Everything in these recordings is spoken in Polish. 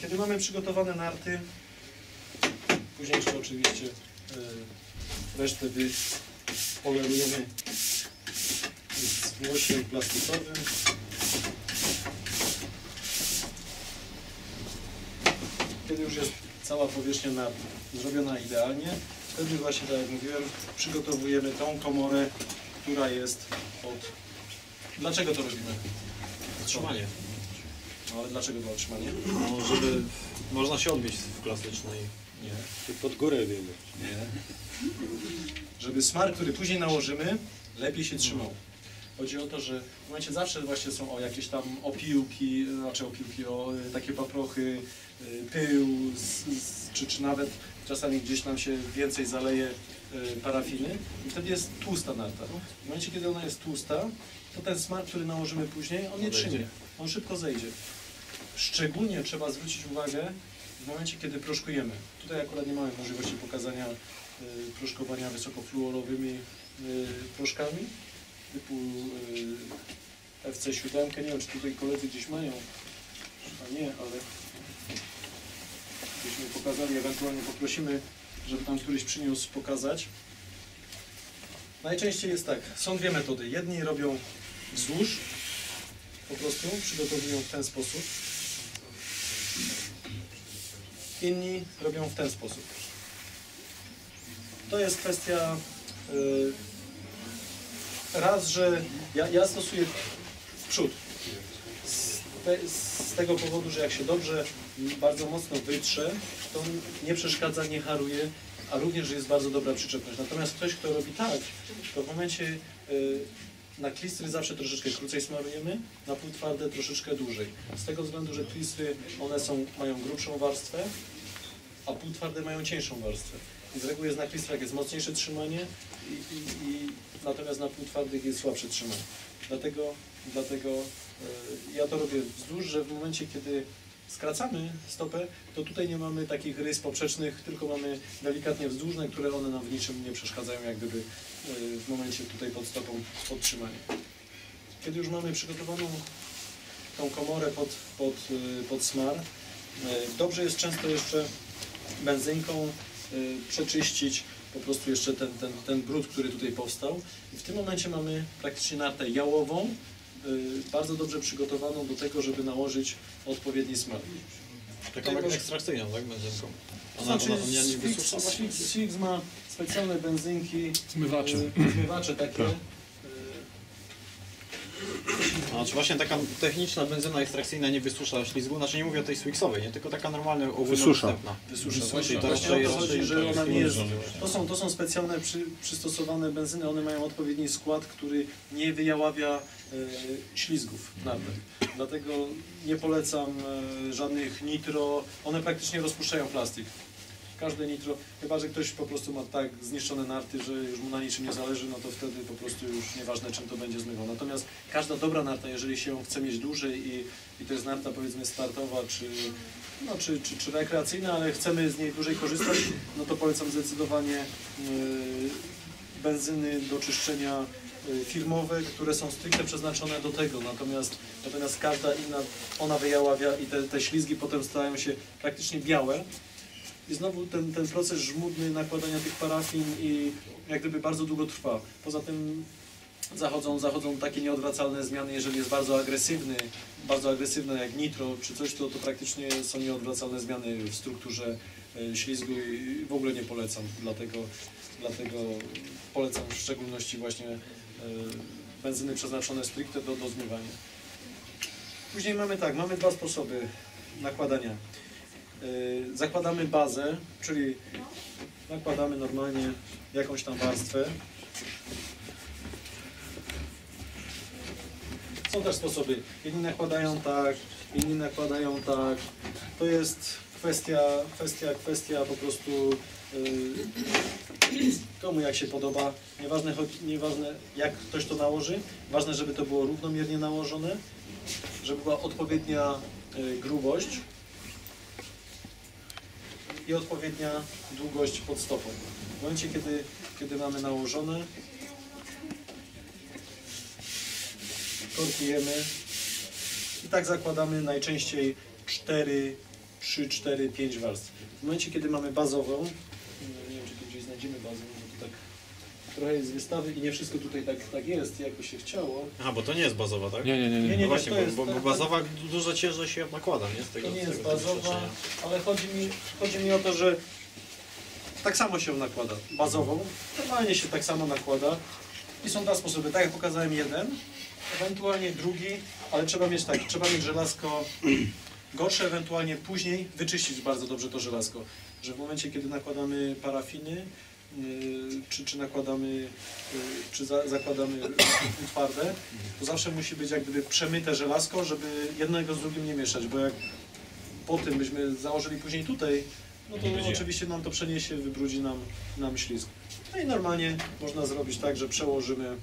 Kiedy mamy przygotowane narty, później jeszcze oczywiście y, resztę wypolerujemy z włosiem plastikowym. Kiedy już jest cała powierzchnia nart zrobiona idealnie, wtedy właśnie, tak jak mówiłem, przygotowujemy tą komorę, która jest pod... Dlaczego to robimy? Trzymanie. No ale dlaczego to otrzymanie? No, żeby można się odbić w klasycznej. Nie. Ty pod górę biegł. Nie. Żeby smar, który później nałożymy, lepiej się trzymał. Chodzi o to, że w momencie zawsze właśnie są o jakieś tam opiłki, znaczy opiłki, o y, takie paprochy, y, pył, z, z, czy, czy nawet czasami gdzieś nam się więcej zaleje y, parafiny i wtedy jest tłusta narta. W momencie, kiedy ona jest tłusta, to ten smar, który nałożymy później, on nie Odejdzie. trzymie, on szybko zejdzie. Szczególnie trzeba zwrócić uwagę w momencie, kiedy proszkujemy. Tutaj akurat nie mamy możliwości pokazania y, proszkowania wysokofluorowymi y, proszkami typu y, FC7. Nie wiem, czy tutaj koledzy gdzieś mają. A nie, ale byśmy pokazali, ewentualnie poprosimy, żeby tam któryś przyniósł pokazać. Najczęściej jest tak, są dwie metody. Jedni robią wzdłuż, po prostu przygotowują w ten sposób. Inni robią w ten sposób. To jest kwestia y, raz, że ja, ja stosuję w przód. Z, te, z tego powodu, że jak się dobrze, bardzo mocno wytrze, to nie przeszkadza, nie haruje, a również, jest bardzo dobra przyczepność. Natomiast ktoś, kto robi tak, to w momencie y, na klistry zawsze troszeczkę krócej smarujemy, na półtwarde troszeczkę dłużej. Z tego względu, że klistry, one są, mają grubszą warstwę, a półtwarde mają cieńszą warstwę. I z reguły jest na klistrach jest mocniejsze trzymanie, i, i, i natomiast na półtwardych jest słabsze trzymanie. Dlatego, dlatego e, ja to robię wzdłuż, że w momencie, kiedy skracamy stopę, to tutaj nie mamy takich rys poprzecznych, tylko mamy delikatnie wzdłużne, które one nam w niczym nie przeszkadzają, jak gdyby w momencie tutaj pod stopą podtrzymania. Kiedy już mamy przygotowaną tą komorę pod, pod, e, pod smar, e, dobrze jest często jeszcze benzynką y, przeczyścić po prostu jeszcze ten, ten, ten brud, który tutaj powstał. I w tym momencie mamy praktycznie nartę jałową, y, bardzo dobrze przygotowaną do tego, żeby nałożyć odpowiedni smak. Taką ekstrakcyjną, tak? Benzynką. To znaczy, Six ma specjalne benzynki, Zmywacze. y, zmywacze takie. Tak. Znaczy właśnie taka techniczna benzyna ekstrakcyjna nie wysusza ślizgu, znaczy nie mówię o tej Swixowej, nie tylko taka normalna, ogólnodostępna. Wysusza. Wysusza. Właśnie, To właśnie to chodzi, że to jest ona nie jest... To są, to są specjalne przy, przystosowane benzyny, one mają odpowiedni skład, który nie wyjaławia e, ślizgów nartach. Dlatego nie polecam e, żadnych nitro, one praktycznie rozpuszczają plastik. Każde nitro, chyba że ktoś po prostu ma tak zniszczone narty, że już mu na niczym nie zależy, no to wtedy po prostu już nieważne czym to będzie zmywał. Natomiast każda dobra narta, jeżeli się chce mieć dłużej i, i to jest narta powiedzmy startowa czy, no, czy, czy, czy rekreacyjna, ale chcemy z niej dłużej korzystać, no to polecam zdecydowanie yy, benzyny do czyszczenia yy, firmowe, które są stricte przeznaczone do tego, natomiast, natomiast każda inna, ona wyjaławia i te, te ślizgi potem stają się praktycznie białe. I znowu ten, ten proces żmudny nakładania tych parafin i jak gdyby bardzo długo trwa. Poza tym zachodzą, zachodzą takie nieodwracalne zmiany, jeżeli jest bardzo agresywny, bardzo agresywne jak nitro czy coś, to, to praktycznie są nieodwracalne zmiany w strukturze e, ślizgu i w ogóle nie polecam. Dlatego, dlatego polecam w szczególności właśnie e, benzyny przeznaczone stricte do, do zmywania. Później mamy tak, mamy dwa sposoby nakładania. E, Zakładamy bazę, czyli nakładamy normalnie jakąś tam warstwę. Są też sposoby. Jedni nakładają tak, inni nakładają tak. To jest kwestia, kwestia, kwestia po prostu yy, komu jak się podoba. Nieważne, nieważne jak ktoś to nałoży, ważne, żeby to było równomiernie nałożone, żeby była odpowiednia yy, grubość i odpowiednia długość pod stopą. W momencie, kiedy, kiedy mamy nałożone, korkujemy i tak zakładamy najczęściej 4, 3, 4, 5 warstw. W momencie, kiedy mamy bazową, nie wiem, czy tu gdzieś znajdziemy bazę, bo to tak trochę jest z wystawy i nie wszystko tutaj tak, tak jest, jakby się chciało. Aha, bo to nie jest bazowa, tak? Nie, nie, nie. Nie, nie. nie, No właśnie, to bo, jest- bo, bo to- bazowa du- dużo ciężej się nakłada, nie? Z tego, To nie jest tego bazowa, ale chodzi mi, chodzi mi o to, że tak samo się nakłada. Bazową, normalnie się tak samo nakłada. I są dwa sposoby. Tak jak pokazałem jeden, ewentualnie drugi, ale trzeba mieć tak, trzeba mieć żelazko gorsze, ewentualnie później wyczyścić bardzo dobrze to żelazko. Że w momencie, kiedy nakładamy parafiny, czy, czy nakładamy, yy, czy za, zakładamy twarde, to zawsze musi być jak gdyby przemyte żelazko, żeby jednego z drugim nie mieszać, bo jak po tym byśmy założyli później tutaj, no to oczywiście nam to przeniesie, wybrudzi nam, nam ślizg. No i normalnie można zrobić tak, że przełożymy,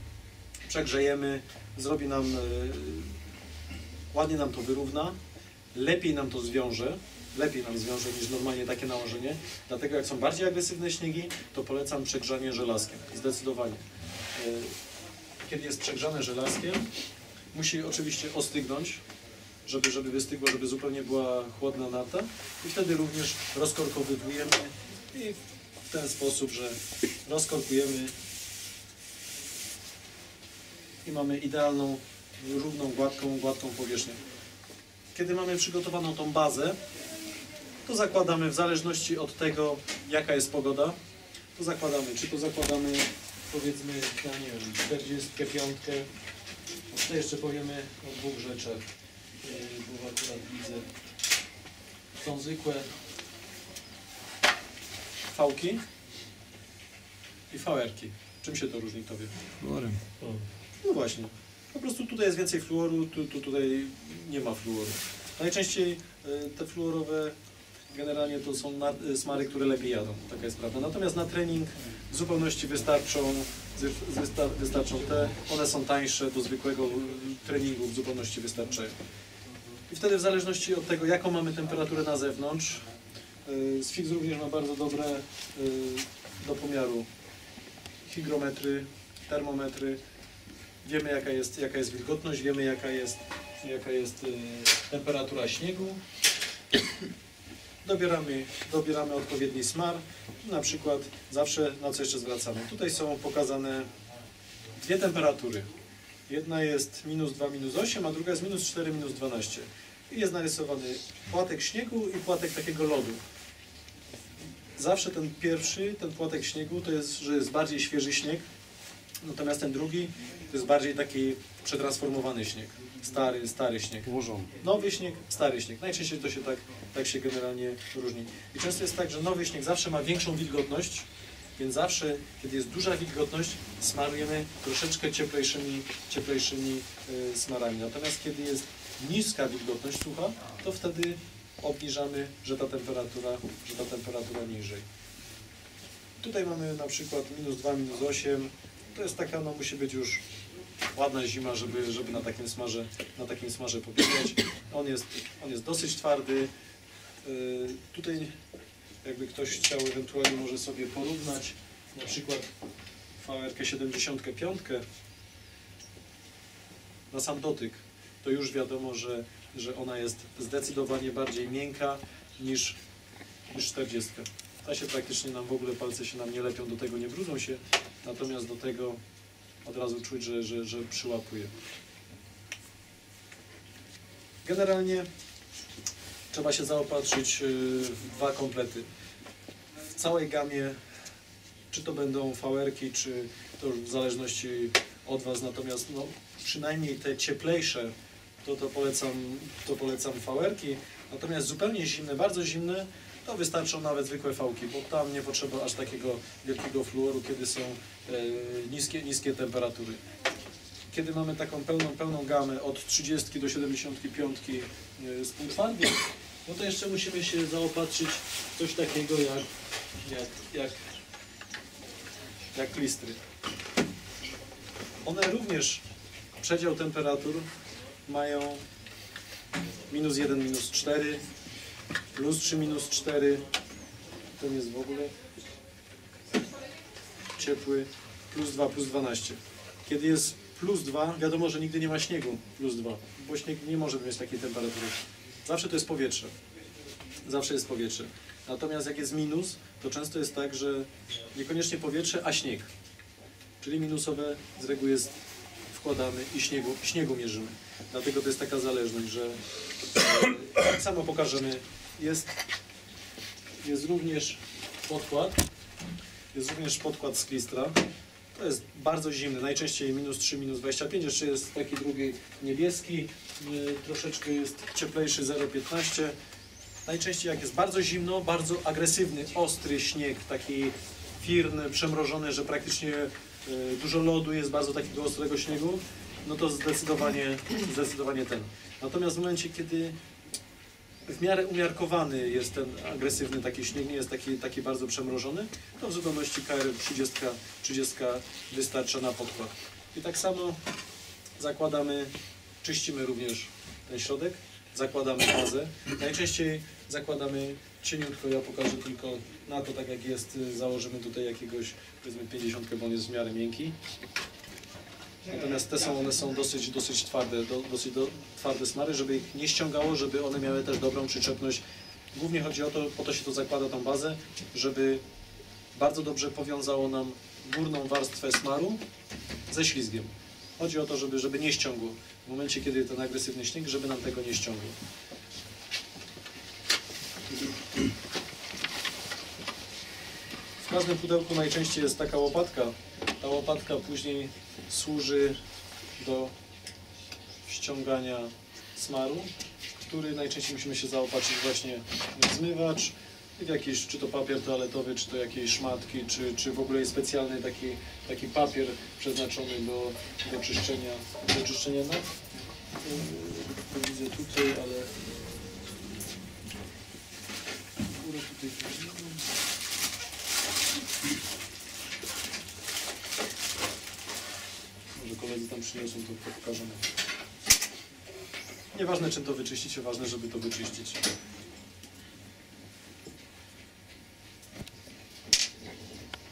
przegrzejemy, zrobi nam, e, ładnie nam to wyrówna, lepiej nam to zwiąże, lepiej nam zwiąże niż normalnie takie nałożenie, dlatego jak są bardziej agresywne śniegi, to polecam przegrzanie żelazkiem, zdecydowanie. E, Kiedy jest przegrzane żelazkiem, musi oczywiście ostygnąć, żeby, żeby wystygła, żeby zupełnie była chłodna nata i wtedy również rozkorkowywujemy i w ten sposób, że rozkorkujemy i mamy idealną, równą, gładką, gładką powierzchnię. Kiedy mamy przygotowaną tą bazę, to zakładamy w zależności od tego, jaka jest pogoda, to zakładamy, czy to zakładamy powiedzmy, ja nie wiem, 45. To jeszcze powiemy o dwóch rzeczach, yy, bo akurat widzę. Są zwykłe fałki i fałerki. Czym się to różni, kto wie? Fluorem. No właśnie. Po prostu tutaj jest więcej fluoru, tu, tu tutaj nie ma fluoru. Najczęściej y, te fluorowe generalnie to są y, smary, które lepiej jadą, taka jest prawda. Natomiast na trening w zupełności wystarczą, wystarczą te, one są tańsze, do zwykłego y, treningu w zupełności wystarczają. I wtedy w zależności od tego, jaką mamy temperaturę na zewnątrz, Sfix również ma bardzo dobre do pomiaru hygrometry, termometry, wiemy jaka jest, jaka jest wilgotność, wiemy jaka jest, jaka jest y, temperatura śniegu. Dobieramy, dobieramy odpowiedni smar. Na przykład zawsze na co jeszcze zwracamy. Tutaj są pokazane dwie temperatury. Jedna jest minus 2, minus 8, a druga jest minus 4, minus 12. I jest narysowany płatek śniegu i płatek takiego lodu. Zawsze ten pierwszy, ten płatek śniegu, to jest, że jest bardziej świeży śnieg, natomiast ten drugi to jest bardziej taki przetransformowany śnieg. Stary, stary śnieg. Ułożony. Nowy śnieg, stary śnieg. Najczęściej to się tak, tak się generalnie różni. I często jest tak, że nowy śnieg zawsze ma większą wilgotność, więc zawsze, kiedy jest duża wilgotność, smarujemy troszeczkę cieplejszymi, cieplejszymi y, smarami. Natomiast kiedy jest niska wilgotność sucha, to wtedy obniżamy, że ta temperatura, że ta temperatura niżej. Tutaj mamy na przykład minus 2, minus 8. To jest taka, no musi być już ładna zima, żeby, żeby na takim smarze, na takim smarze pobiegać. On jest, on jest dosyć twardy. Yy, tutaj jakby ktoś chciał ewentualnie może sobie porównać na przykład VRK 75 na sam dotyk, to już wiadomo, że, że ona jest zdecydowanie bardziej miękka niż, niż 40. Ta się praktycznie nam w ogóle palce się nam nie lepią, do tego nie brudzą się, natomiast do tego od razu czuć, że, że, że przyłapuje. Generalnie trzeba się zaopatrzyć y, w dwa komplety. W całej gamie, czy to będą fałerki, czy to już w zależności od Was, natomiast no, przynajmniej te cieplejsze, to, to, polecam, to polecam fałerki, natomiast zupełnie zimne, bardzo zimne, to wystarczą nawet zwykłe fałki, bo tam nie potrzeba aż takiego wielkiego fluoru, kiedy są e, niskie, niskie temperatury. Kiedy mamy taką pełną, pełną gamę od 30 do 75 e, z półtwardych, no to jeszcze musimy się zaopatrzyć w coś takiego jak, jak, jak, jak klistry. One również przedział temperatur mają minus 1, minus 4, plus 3, minus 4. Ten jest w ogóle ciepły, plus 2, plus 12. Kiedy jest plus 2, wiadomo, że nigdy nie ma śniegu plus 2, bo śnieg nie może mieć takiej temperatury. Zawsze to jest powietrze. zawsze jest powietrze. Natomiast jak jest minus, to często jest tak, że niekoniecznie powietrze, a śnieg. Czyli minusowe z reguły jest wkładamy i śniegu, śniegu mierzymy. Dlatego to jest taka zależność, że tak samo pokażemy. Jest, jest również podkład. Jest również podkład z klistra. To jest bardzo zimny, najczęściej minus 3, minus 25. Jeszcze jest taki drugi niebieski, e, troszeczkę jest cieplejszy 0,15. Najczęściej jak jest bardzo zimno, bardzo agresywny, ostry śnieg, taki firny, przemrożony, że praktycznie e, dużo lodu jest, bardzo takiego ostrego śniegu, no to zdecydowanie, zdecydowanie ten. Natomiast w momencie, kiedy w miarę umiarkowany jest ten agresywny taki śnieg, nie jest taki, taki bardzo przemrożony, to w zupełności KR 30, 30 wystarcza na podkład. I tak samo zakładamy, czyścimy również ten środek, zakładamy bazę. Najczęściej zakładamy cieniutko, ja pokażę tylko na to, tak jak jest, założymy tutaj jakiegoś, powiedzmy 50, bo on jest w miarę miękki. Natomiast te są, one są dosyć, dosyć twarde, do, dosyć do, twarde smary, żeby ich nie ściągało, żeby one miały też dobrą przyczepność. Głównie chodzi o to, po to się to zakłada tą bazę, żeby bardzo dobrze powiązało nam górną warstwę smaru ze ślizgiem. Chodzi o to, żeby, żeby nie ściągło. W momencie, kiedy ten agresywny śnieg, żeby nam tego nie ściągło. W każdym pudełku najczęściej jest taka łopatka. Ta łopatka później służy do ściągania smaru, który najczęściej musimy się zaopatrzyć właśnie w zmywacz, w jakiś, czy to papier toaletowy, czy to jakieś szmatki, czy, czy w ogóle jest specjalny taki, taki papier przeznaczony do, do czyszczenia, do czyszczenia naw. Yy, Widzę tutaj, ale górę tutaj powinnam. Może koledzy tam przyniosą, to pokażemy. Nieważne czym to wyczyścicie, ważne, żeby to wyczyścić.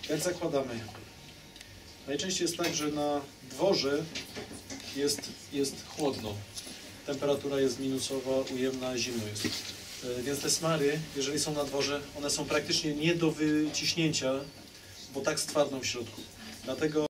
Jak zakładamy? Najczęściej jest tak, że na dworze jest, jest chłodno. Temperatura jest minusowa, ujemna, zimno jest. E, Więc te smary, jeżeli są na dworze, one są praktycznie nie do wyciśnięcia, bo tak stwardną w środku. Dlatego